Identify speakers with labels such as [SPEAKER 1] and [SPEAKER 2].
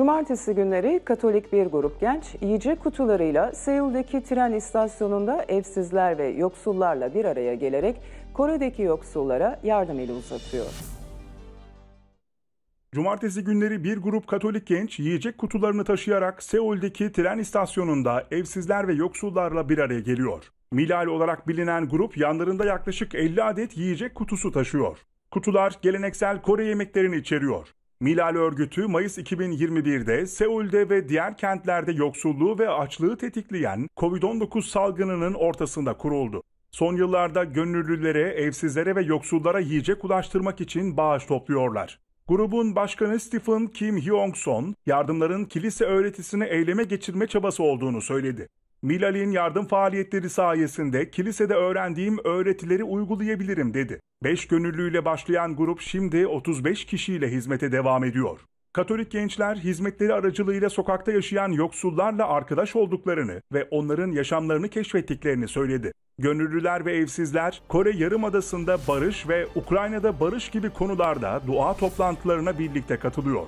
[SPEAKER 1] Cumartesi günleri Katolik bir grup genç yiyecek kutularıyla Seul'deki tren istasyonunda evsizler ve yoksullarla bir araya gelerek Kore'deki yoksullara yardım eli uzatıyor.
[SPEAKER 2] Cumartesi günleri bir grup Katolik genç yiyecek kutularını taşıyarak Seul'deki tren istasyonunda evsizler ve yoksullarla bir araya geliyor. Milal olarak bilinen grup yanlarında yaklaşık 50 adet yiyecek kutusu taşıyor. Kutular geleneksel Kore yemeklerini içeriyor. Milal örgütü Mayıs 2021'de Seul'de ve diğer kentlerde yoksulluğu ve açlığı tetikleyen Covid-19 salgınının ortasında kuruldu. Son yıllarda gönüllülere, evsizlere ve yoksullara yiyecek ulaştırmak için bağış topluyorlar. Grubun başkanı Stephen Kim Hyong-son, yardımların kilise öğretisini eyleme geçirme çabası olduğunu söyledi. Milal'in yardım faaliyetleri sayesinde kilisede öğrendiğim öğretileri uygulayabilirim dedi. 5 gönüllüyle başlayan grup şimdi 35 kişiyle hizmete devam ediyor. Katolik gençler hizmetleri aracılığıyla sokakta yaşayan yoksullarla arkadaş olduklarını ve onların yaşamlarını keşfettiklerini söyledi. Gönüllüler ve evsizler Kore Yarımadası'nda barış ve Ukrayna'da barış gibi konularda dua toplantılarına birlikte katılıyor.